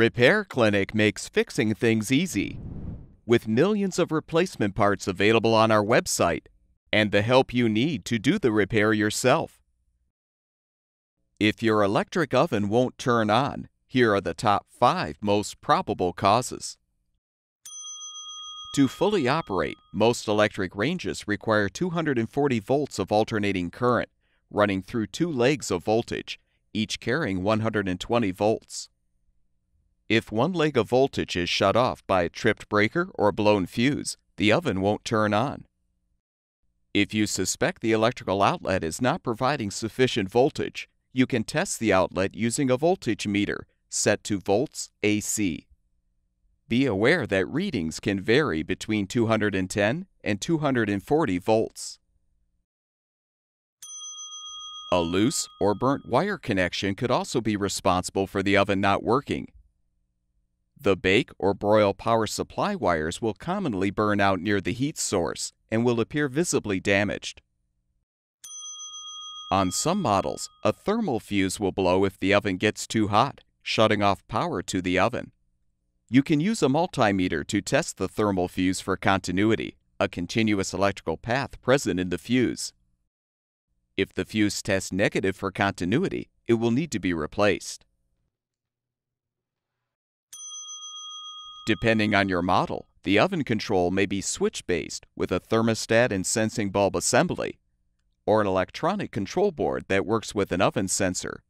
Repair Clinic makes fixing things easy. With millions of replacement parts available on our website and the help you need to do the repair yourself. If your electric oven won't turn on, here are the top 5 most probable causes. To fully operate, most electric ranges require 240 volts of alternating current running through two legs of voltage, each carrying 120 volts. If one leg of voltage is shut off by a tripped breaker or blown fuse, the oven won't turn on. If you suspect the electrical outlet is not providing sufficient voltage, you can test the outlet using a voltage meter set to volts AC. Be aware that readings can vary between 210 and 240 volts. A loose or burnt wire connection could also be responsible for the oven not working. The bake or broil power supply wires will commonly burn out near the heat source and will appear visibly damaged. On some models, a thermal fuse will blow if the oven gets too hot, shutting off power to the oven. You can use a multimeter to test the thermal fuse for continuity, a continuous electrical path present in the fuse. If the fuse tests negative for continuity, it will need to be replaced. Depending on your model, the oven control may be switch-based with a thermostat and sensing bulb assembly, or an electronic control board that works with an oven sensor.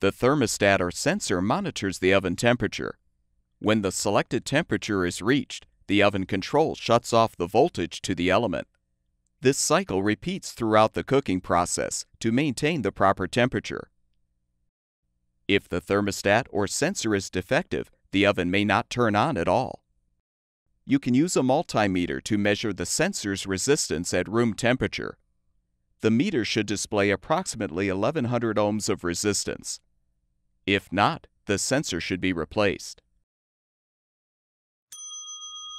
The thermostat or sensor monitors the oven temperature. When the selected temperature is reached, the oven control shuts off the voltage to the element. This cycle repeats throughout the cooking process to maintain the proper temperature. If the thermostat or sensor is defective, the oven may not turn on at all. You can use a multimeter to measure the sensor's resistance at room temperature. The meter should display approximately 1100 ohms of resistance. If not, the sensor should be replaced.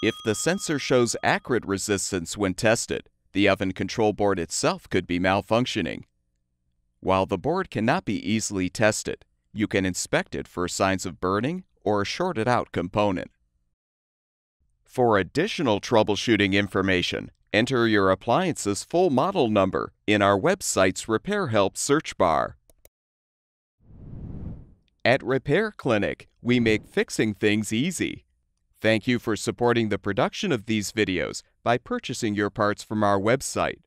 If the sensor shows accurate resistance when tested, the oven control board itself could be malfunctioning. While the board cannot be easily tested, you can inspect it for signs of burning or shorted out component. For additional troubleshooting information, enter your appliance's full model number in our website's Repair Help search bar. At Repair Clinic, we make fixing things easy. Thank you for supporting the production of these videos by purchasing your parts from our website.